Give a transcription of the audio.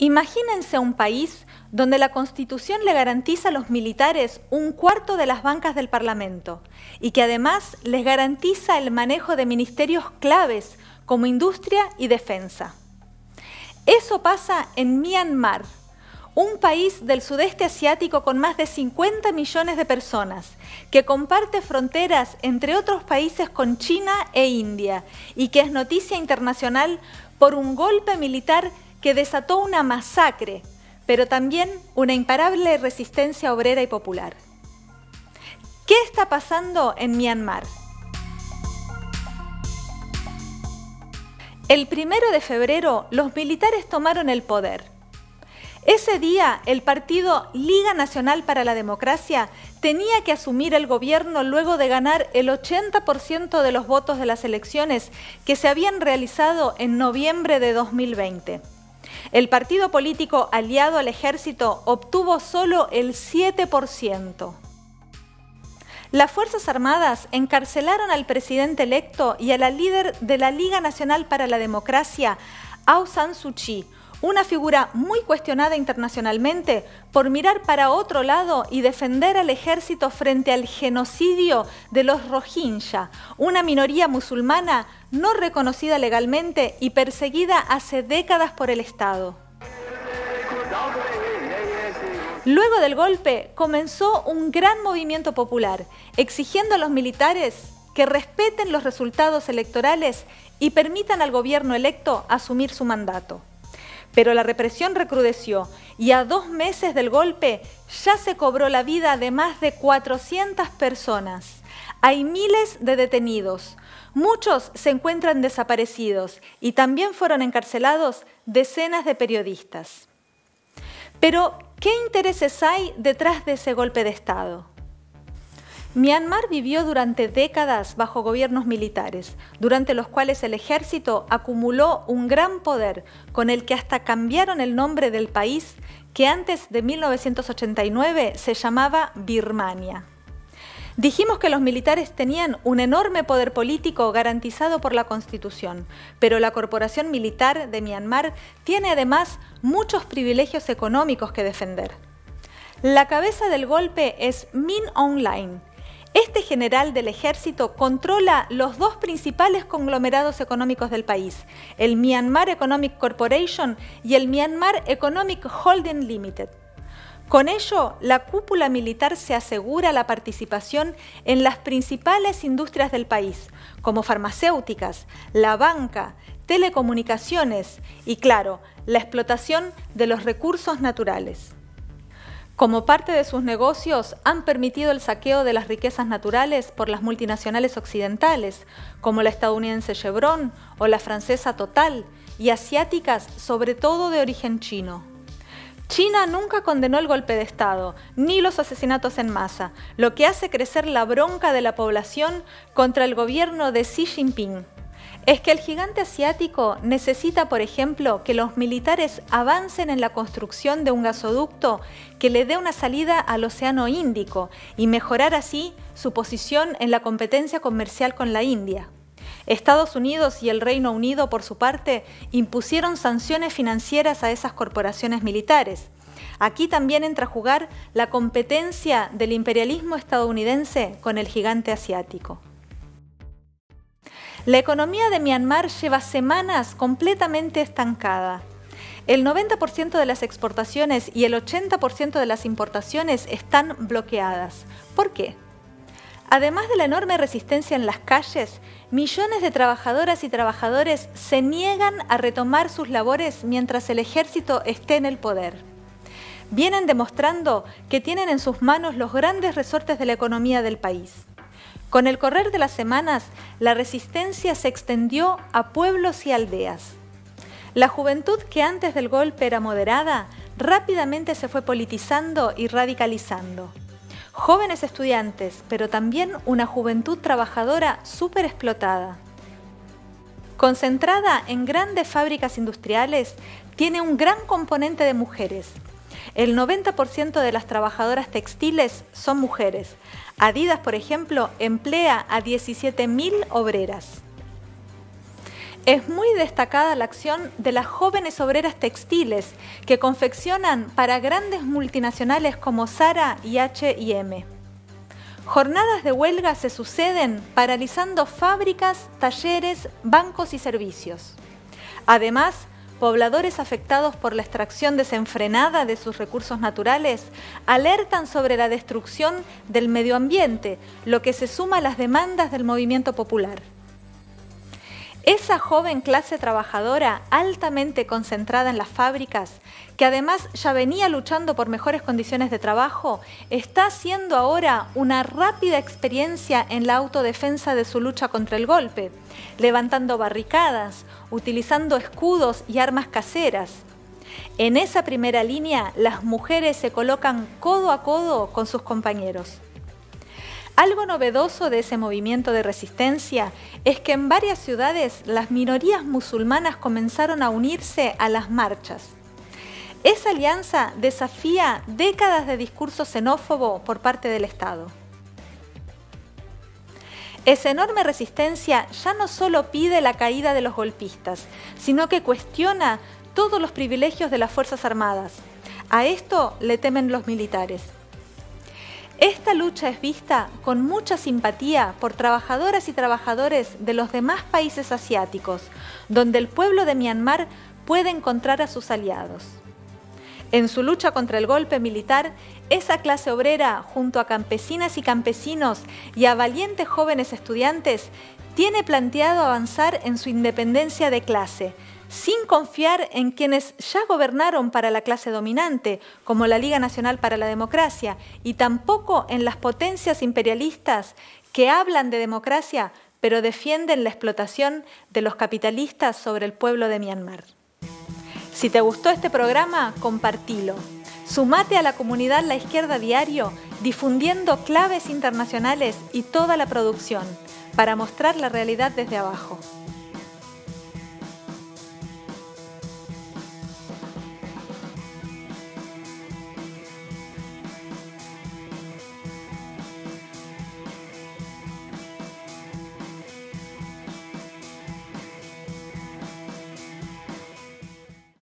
Imagínense un país donde la Constitución le garantiza a los militares un cuarto de las bancas del Parlamento y que además les garantiza el manejo de ministerios claves como industria y defensa. Eso pasa en Myanmar, un país del sudeste asiático con más de 50 millones de personas, que comparte fronteras, entre otros países, con China e India, y que es noticia internacional por un golpe militar que desató una masacre, pero también una imparable resistencia obrera y popular. ¿Qué está pasando en Myanmar? El primero de febrero los militares tomaron el poder. Ese día el partido Liga Nacional para la Democracia tenía que asumir el gobierno luego de ganar el 80% de los votos de las elecciones que se habían realizado en noviembre de 2020. El partido político aliado al ejército obtuvo solo el 7%. Las Fuerzas Armadas encarcelaron al presidente electo y a la líder de la Liga Nacional para la Democracia, Aung San Suu Kyi, una figura muy cuestionada internacionalmente por mirar para otro lado y defender al ejército frente al genocidio de los Rohingya, una minoría musulmana no reconocida legalmente y perseguida hace décadas por el Estado. Luego del golpe comenzó un gran movimiento popular, exigiendo a los militares que respeten los resultados electorales y permitan al gobierno electo asumir su mandato. Pero la represión recrudeció y a dos meses del golpe ya se cobró la vida de más de 400 personas. Hay miles de detenidos. Muchos se encuentran desaparecidos y también fueron encarcelados decenas de periodistas. Pero, ¿qué intereses hay detrás de ese golpe de Estado? Myanmar vivió durante décadas bajo gobiernos militares, durante los cuales el ejército acumuló un gran poder con el que hasta cambiaron el nombre del país que antes de 1989 se llamaba Birmania. Dijimos que los militares tenían un enorme poder político garantizado por la Constitución, pero la Corporación Militar de Myanmar tiene además muchos privilegios económicos que defender. La cabeza del golpe es Min Hlaing, este general del ejército controla los dos principales conglomerados económicos del país, el Myanmar Economic Corporation y el Myanmar Economic Holding Limited. Con ello, la cúpula militar se asegura la participación en las principales industrias del país, como farmacéuticas, la banca, telecomunicaciones y, claro, la explotación de los recursos naturales. Como parte de sus negocios, han permitido el saqueo de las riquezas naturales por las multinacionales occidentales, como la estadounidense Chevron o la francesa Total, y asiáticas, sobre todo de origen chino. China nunca condenó el golpe de Estado, ni los asesinatos en masa, lo que hace crecer la bronca de la población contra el gobierno de Xi Jinping es que el gigante asiático necesita, por ejemplo, que los militares avancen en la construcción de un gasoducto que le dé una salida al Océano Índico y mejorar así su posición en la competencia comercial con la India. Estados Unidos y el Reino Unido, por su parte, impusieron sanciones financieras a esas corporaciones militares. Aquí también entra a jugar la competencia del imperialismo estadounidense con el gigante asiático. La economía de Myanmar lleva semanas completamente estancada. El 90% de las exportaciones y el 80% de las importaciones están bloqueadas. ¿Por qué? Además de la enorme resistencia en las calles, millones de trabajadoras y trabajadores se niegan a retomar sus labores mientras el ejército esté en el poder. Vienen demostrando que tienen en sus manos los grandes resortes de la economía del país. Con el correr de las semanas, la resistencia se extendió a pueblos y aldeas. La juventud que antes del golpe era moderada, rápidamente se fue politizando y radicalizando. Jóvenes estudiantes, pero también una juventud trabajadora súper explotada. Concentrada en grandes fábricas industriales, tiene un gran componente de mujeres, el 90% de las trabajadoras textiles son mujeres. Adidas, por ejemplo, emplea a 17.000 obreras. Es muy destacada la acción de las jóvenes obreras textiles que confeccionan para grandes multinacionales como Zara y H&M. Jornadas de huelga se suceden paralizando fábricas, talleres, bancos y servicios. Además, pobladores afectados por la extracción desenfrenada de sus recursos naturales alertan sobre la destrucción del medio ambiente, lo que se suma a las demandas del movimiento popular. Esa joven clase trabajadora altamente concentrada en las fábricas, que además ya venía luchando por mejores condiciones de trabajo, está haciendo ahora una rápida experiencia en la autodefensa de su lucha contra el golpe, levantando barricadas, utilizando escudos y armas caseras. En esa primera línea, las mujeres se colocan codo a codo con sus compañeros. Algo novedoso de ese movimiento de resistencia es que en varias ciudades las minorías musulmanas comenzaron a unirse a las marchas. Esa alianza desafía décadas de discurso xenófobo por parte del Estado. Esa enorme resistencia ya no solo pide la caída de los golpistas, sino que cuestiona todos los privilegios de las Fuerzas Armadas. A esto le temen los militares. Esta lucha es vista con mucha simpatía por trabajadoras y trabajadores de los demás países asiáticos, donde el pueblo de Myanmar puede encontrar a sus aliados. En su lucha contra el golpe militar, esa clase obrera, junto a campesinas y campesinos y a valientes jóvenes estudiantes, tiene planteado avanzar en su independencia de clase, sin confiar en quienes ya gobernaron para la clase dominante, como la Liga Nacional para la Democracia, y tampoco en las potencias imperialistas que hablan de democracia, pero defienden la explotación de los capitalistas sobre el pueblo de Myanmar. Si te gustó este programa, compartilo. Sumate a la comunidad La Izquierda Diario, difundiendo claves internacionales y toda la producción, para mostrar la realidad desde abajo.